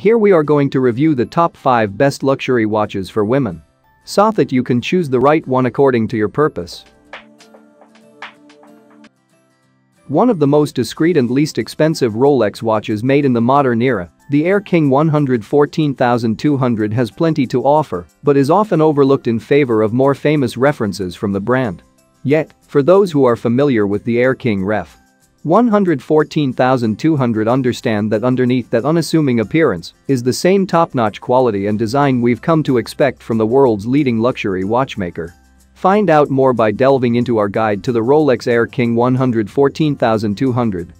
Here we are going to review the top 5 best luxury watches for women. So that you can choose the right one according to your purpose. One of the most discreet and least expensive Rolex watches made in the modern era, the Air King 114200 has plenty to offer, but is often overlooked in favor of more famous references from the brand. Yet, for those who are familiar with the Air King Ref. 114,200 understand that underneath that unassuming appearance is the same top-notch quality and design we've come to expect from the world's leading luxury watchmaker. Find out more by delving into our guide to the Rolex Air King 114200.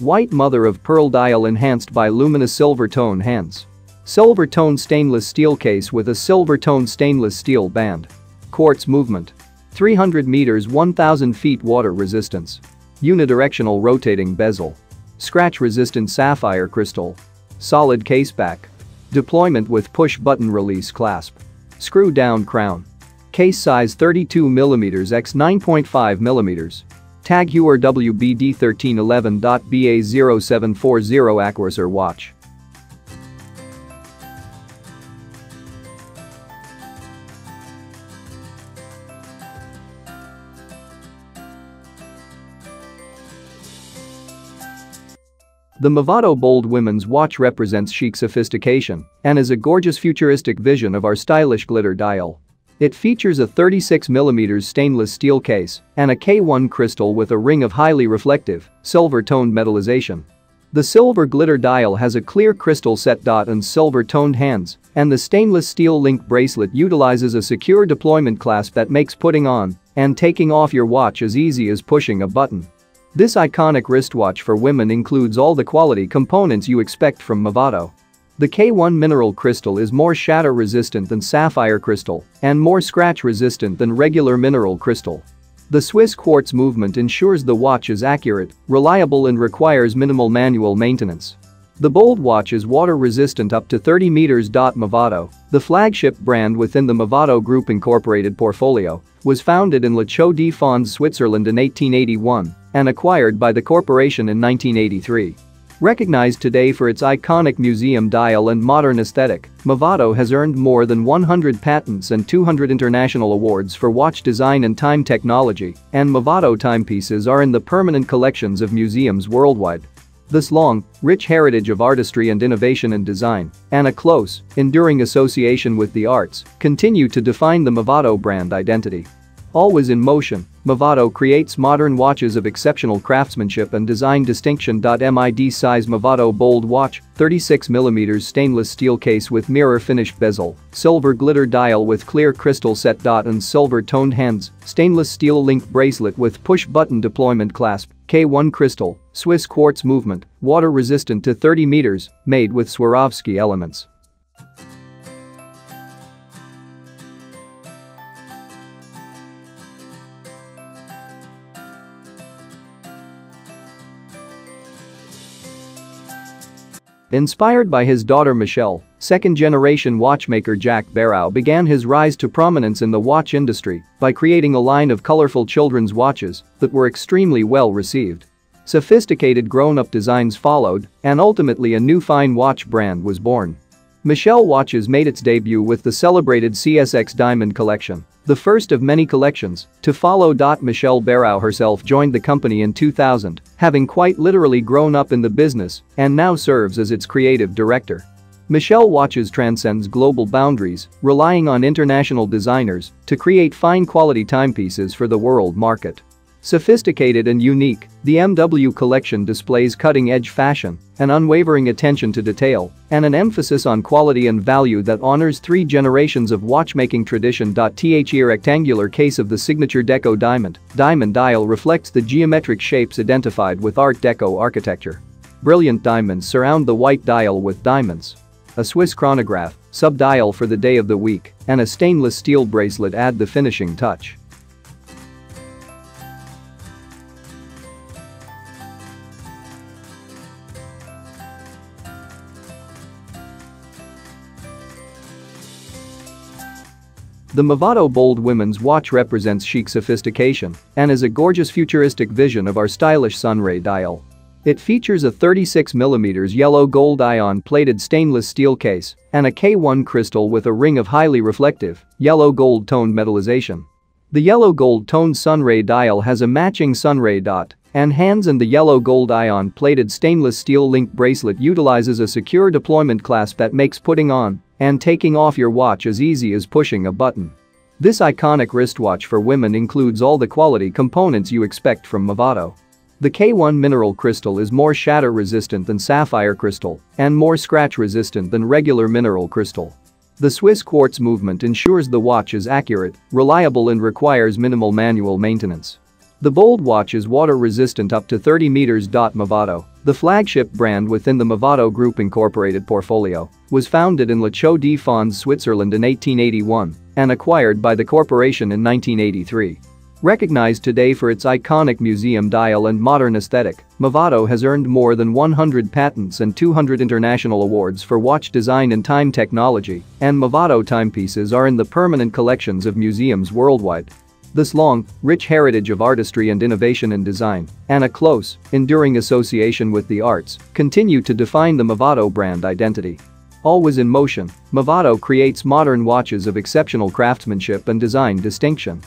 White mother of pearl dial enhanced by luminous silver tone hands. Silver tone stainless steel case with a silver tone stainless steel band. Quartz movement. 300 meters 1000 feet water resistance. Unidirectional rotating bezel. Scratch resistant sapphire crystal. Solid case back. Deployment with push button release clasp. Screw down crown. Case size 32mm x 9.5mm. Tag Heuer WBD1311.BA0740 Aquaracer watch. The Movado Bold Women's Watch represents chic sophistication and is a gorgeous futuristic vision of our stylish glitter dial. It features a 36mm stainless steel case and a K1 crystal with a ring of highly reflective, silver-toned metallization. The silver glitter dial has a clear crystal set dot and silver-toned hands, and the stainless steel link bracelet utilizes a secure deployment clasp that makes putting on and taking off your watch as easy as pushing a button. This iconic wristwatch for women includes all the quality components you expect from Movado. The K1 mineral crystal is more shatter resistant than sapphire crystal and more scratch resistant than regular mineral crystal. The Swiss quartz movement ensures the watch is accurate, reliable and requires minimal manual maintenance. The Bold watch is water resistant up to 30 meters. Movado, the flagship brand within the Movado Group Incorporated portfolio, was founded in La Chaux-de-Fonds, Switzerland in 1881 and acquired by the corporation in 1983. Recognized today for its iconic museum dial and modern aesthetic, Movado has earned more than 100 patents and 200 international awards for watch design and time technology, and Movado timepieces are in the permanent collections of museums worldwide. This long, rich heritage of artistry and innovation in design, and a close, enduring association with the arts, continue to define the Movado brand identity. Always in motion, Movado creates modern watches of exceptional craftsmanship and design distinction. Mid size Movado Bold watch, 36mm stainless steel case with mirror finished bezel, silver glitter dial with clear crystal set. And silver toned hands, stainless steel link bracelet with push button deployment clasp, K1 crystal, Swiss quartz movement, water resistant to 30 meters, made with Swarovski elements. Inspired by his daughter Michele, second-generation watchmaker Jack Barrow began his rise to prominence in the watch industry by creating a line of colorful children's watches that were extremely well received. Sophisticated grown-up designs followed, and ultimately a new fine watch brand was born. Michele Watches made its debut with the celebrated CSX Diamond Collection, the first of many collections to follow. Michele Barrow herself joined the company in 2000, having quite literally grown up in the business and now serves as its creative director. Michele Watches transcends global boundaries, relying on international designers to create fine quality timepieces for the world market. Sophisticated and unique, the MW collection displays cutting-edge fashion, an unwavering attention to detail, and an emphasis on quality and value that honors three generations of watchmaking tradition. The rectangular case of the signature Deco diamond, diamond dial reflects the geometric shapes identified with Art Deco architecture. Brilliant diamonds surround the white dial with diamonds. A Swiss chronograph, sub-dial for the day of the week, and a stainless steel bracelet add the finishing touch. The Movado Bold women's watch represents chic sophistication and is a gorgeous futuristic vision of our stylish Sunray dial. It features a 36mm yellow gold ion plated stainless steel case and a K1 crystal with a ring of highly reflective, yellow gold toned metallization. The yellow gold toned Sunray dial has a matching Sunray dot and hands and the yellow gold ion plated stainless steel link bracelet utilizes a secure deployment clasp that makes putting on and taking off your watch as easy as pushing a button. This iconic wristwatch for women includes all the quality components you expect from Movado. The K1 mineral crystal is more shatter resistant than sapphire crystal and more scratch resistant than regular mineral crystal. The Swiss quartz movement ensures the watch is accurate, reliable and requires minimal manual maintenance. The Bold watch is water resistant up to 30 meters. Movado, the flagship brand within the Movado Group Incorporated portfolio, was founded in Le Chaux de Fonds, Switzerland in 1881 and acquired by the corporation in 1983. Recognized today for its iconic museum dial and modern aesthetic, Movado has earned more than 100 patents and 200 international awards for watch design and time technology, and Movado timepieces are in the permanent collections of museums worldwide. This long, rich heritage of artistry and innovation in design, and a close, enduring association with the arts, continue to define the Movado brand identity. Always in motion, Movado creates modern watches of exceptional craftsmanship and design distinction.